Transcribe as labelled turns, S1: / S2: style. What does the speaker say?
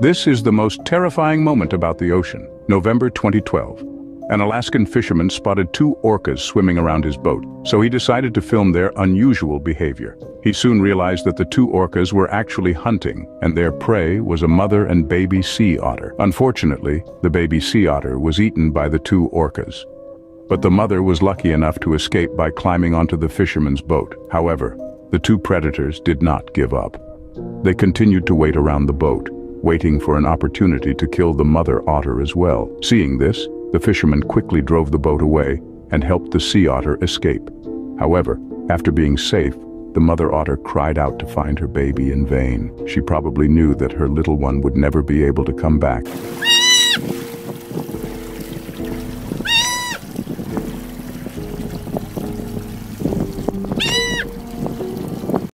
S1: This is the most terrifying moment about the ocean. November 2012. An Alaskan fisherman spotted two orcas swimming around his boat, so he decided to film their unusual behavior. He soon realized that the two orcas were actually hunting, and their prey was a mother and baby sea otter. Unfortunately, the baby sea otter was eaten by the two orcas. But the mother was lucky enough to escape by climbing onto the fisherman's boat. However, the two predators did not give up. They continued to wait around the boat, waiting for an opportunity to kill the mother otter as well. Seeing this, the fisherman quickly drove the boat away and helped the sea otter escape. However, after being safe, the mother otter cried out to find her baby in vain. She probably knew that her little one would never be able to come back.